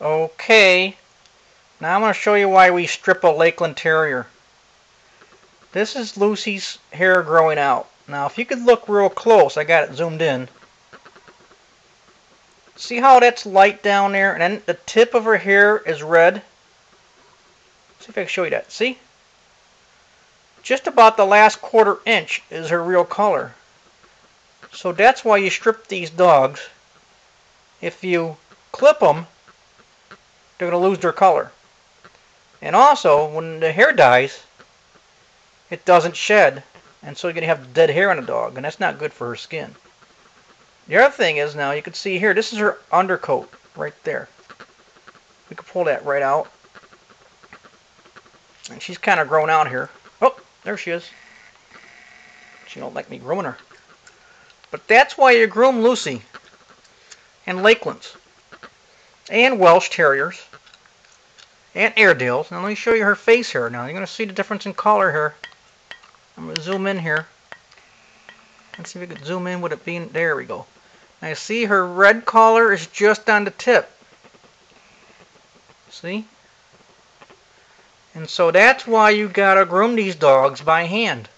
Okay, now I'm going to show you why we strip a Lakeland Terrier. This is Lucy's hair growing out. Now if you could look real close, I got it zoomed in. See how that's light down there and then the tip of her hair is red? See if I can show you that. See? Just about the last quarter inch is her real color. So that's why you strip these dogs. If you clip them, they're going to lose their color. And also, when the hair dies, it doesn't shed, and so you're going to have dead hair on a dog, and that's not good for her skin. The other thing is now, you can see here, this is her undercoat right there. We can pull that right out. And she's kind of grown out here. Oh, there she is. She don't like me grooming her. But that's why you groom Lucy and Lakelands and Welsh Terriers and Airedales. Now let me show you her face here. Now you're going to see the difference in color here. I'm going to zoom in here. Let's see if we can zoom in with it being, there we go. Now you see her red collar is just on the tip. See? And so that's why you gotta groom these dogs by hand.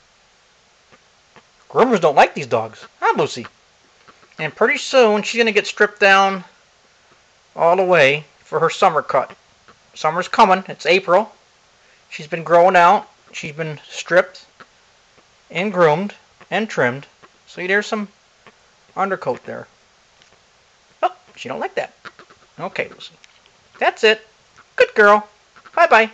Groomers don't like these dogs. Huh, Lucy? And pretty soon she's gonna get stripped down all the way for her summer cut. Summer's coming. It's April. She's been growing out. She's been stripped and groomed and trimmed. See, there's some undercoat there. Oh, she don't like that. Okay, Lucy. That's it. Good girl. Bye-bye.